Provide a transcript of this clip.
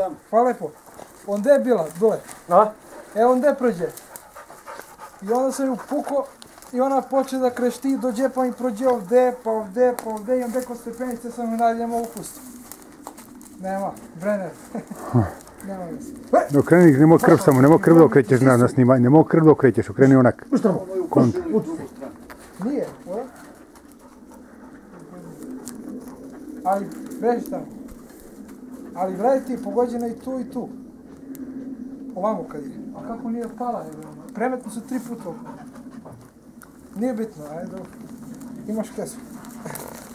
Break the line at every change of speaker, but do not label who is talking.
tam.
Hvala lepo. Onda je bila, dole.
A?
E, onda je prođe. I onda sam ju puko i ona poče da krešti, dođe pa mi prođe ovde, pa ovde, pa ovde i onda kod stepenice sam ju nadalje mogu pustiti. Nema, Brenner. Nema veze.
Okreni, nemoj krv samo, nemoj krv da okrećeš na, na snimanje, nemoj krv da okrećeš, okreni onak. Kont.
Nije, o? Ali, veš tamo. Ali gledaj ti, pogođena i tu i tu. Ovamo kad je. A kako nije pala? Je, Premetno su tri puta okolo. Nije bitno, ajde. Imaš kesu.